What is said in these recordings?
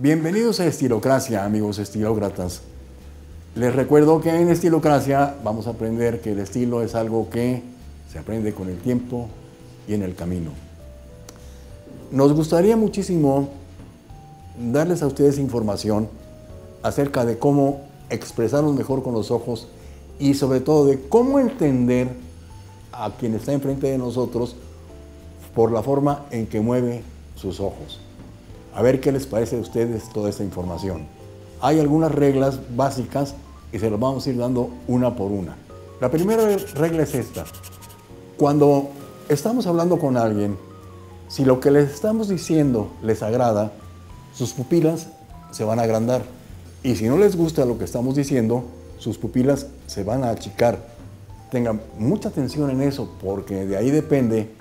Bienvenidos a Estilocracia, amigos estilócratas. Les recuerdo que en Estilocracia vamos a aprender que el estilo es algo que se aprende con el tiempo y en el camino. Nos gustaría muchísimo darles a ustedes información acerca de cómo expresarnos mejor con los ojos y sobre todo de cómo entender a quien está enfrente de nosotros por la forma en que mueve sus ojos. A ver qué les parece a ustedes toda esta información. Hay algunas reglas básicas y se las vamos a ir dando una por una. La primera regla es esta. Cuando estamos hablando con alguien, si lo que les estamos diciendo les agrada, sus pupilas se van a agrandar. Y si no les gusta lo que estamos diciendo, sus pupilas se van a achicar. Tengan mucha atención en eso, porque de ahí depende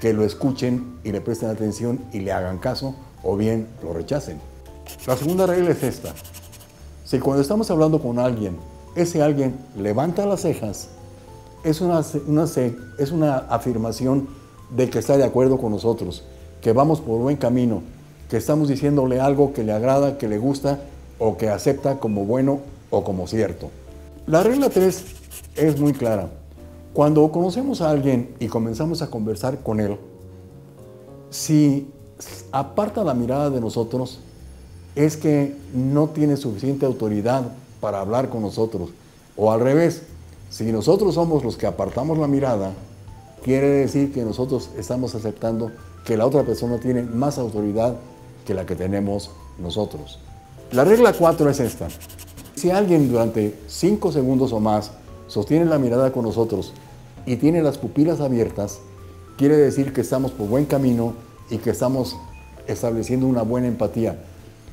que lo escuchen y le presten atención y le hagan caso, o bien lo rechacen. La segunda regla es esta. Si cuando estamos hablando con alguien, ese alguien levanta las cejas, es una, es una afirmación de que está de acuerdo con nosotros, que vamos por buen camino, que estamos diciéndole algo que le agrada, que le gusta o que acepta como bueno o como cierto. La regla 3 es muy clara. Cuando conocemos a alguien y comenzamos a conversar con él, si aparta la mirada de nosotros, es que no tiene suficiente autoridad para hablar con nosotros. O al revés, si nosotros somos los que apartamos la mirada, quiere decir que nosotros estamos aceptando que la otra persona tiene más autoridad que la que tenemos nosotros. La regla 4 es esta. Si alguien durante 5 segundos o más sostiene la mirada con nosotros y tiene las pupilas abiertas, quiere decir que estamos por buen camino y que estamos estableciendo una buena empatía.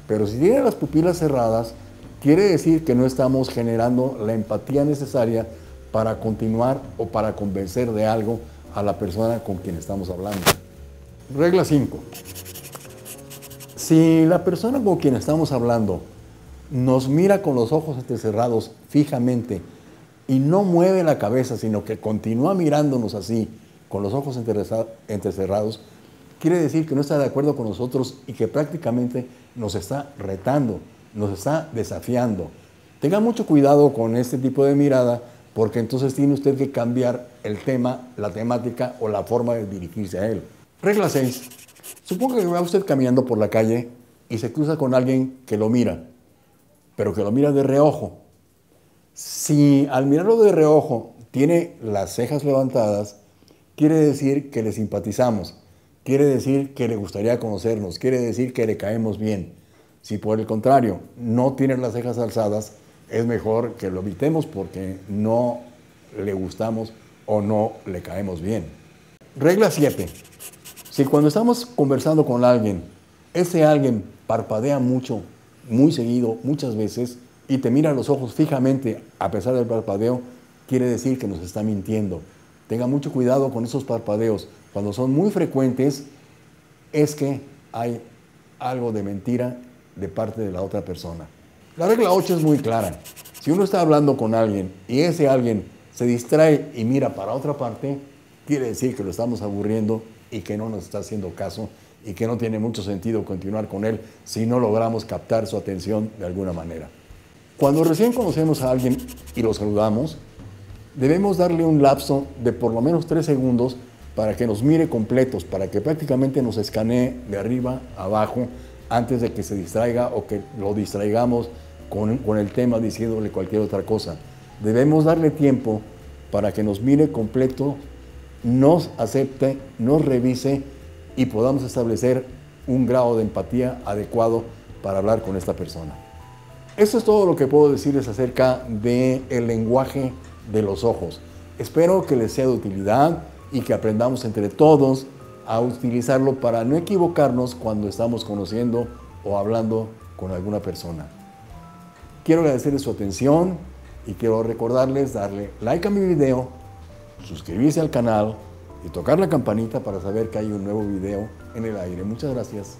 Pero si tiene las pupilas cerradas, quiere decir que no estamos generando la empatía necesaria para continuar o para convencer de algo a la persona con quien estamos hablando. Regla 5. Si la persona con quien estamos hablando nos mira con los ojos entrecerrados fijamente y no mueve la cabeza, sino que continúa mirándonos así, con los ojos entrecerrados, quiere decir que no está de acuerdo con nosotros y que prácticamente nos está retando, nos está desafiando. Tenga mucho cuidado con este tipo de mirada porque entonces tiene usted que cambiar el tema, la temática o la forma de dirigirse a él. Regla 6. Suponga que va usted caminando por la calle y se cruza con alguien que lo mira, pero que lo mira de reojo. Si al mirarlo de reojo tiene las cejas levantadas, quiere decir que le simpatizamos quiere decir que le gustaría conocernos, quiere decir que le caemos bien. Si por el contrario no tiene las cejas alzadas, es mejor que lo evitemos porque no le gustamos o no le caemos bien. Regla 7. Si cuando estamos conversando con alguien, ese alguien parpadea mucho, muy seguido, muchas veces, y te mira los ojos fijamente a pesar del parpadeo, quiere decir que nos está mintiendo. Tenga mucho cuidado con esos parpadeos cuando son muy frecuentes, es que hay algo de mentira de parte de la otra persona. La regla 8 es muy clara. Si uno está hablando con alguien y ese alguien se distrae y mira para otra parte, quiere decir que lo estamos aburriendo y que no nos está haciendo caso y que no tiene mucho sentido continuar con él si no logramos captar su atención de alguna manera. Cuando recién conocemos a alguien y lo saludamos, debemos darle un lapso de por lo menos tres segundos para que nos mire completos, para que prácticamente nos escanee de arriba a abajo antes de que se distraiga o que lo distraigamos con, con, el tema diciéndole cualquier otra cosa. Debemos darle tiempo para que nos mire completo, nos acepte, nos revise y podamos establecer un grado de empatía adecuado para hablar con esta persona. Eso es todo lo que puedo decirles acerca del el lenguaje de los ojos. Espero que les sea de utilidad y que aprendamos entre todos a utilizarlo para no equivocarnos cuando estamos conociendo o hablando con alguna persona. Quiero agradecerles su atención y quiero recordarles darle like a mi video, suscribirse al canal y tocar la campanita para saber que hay un nuevo video en el aire. Muchas gracias.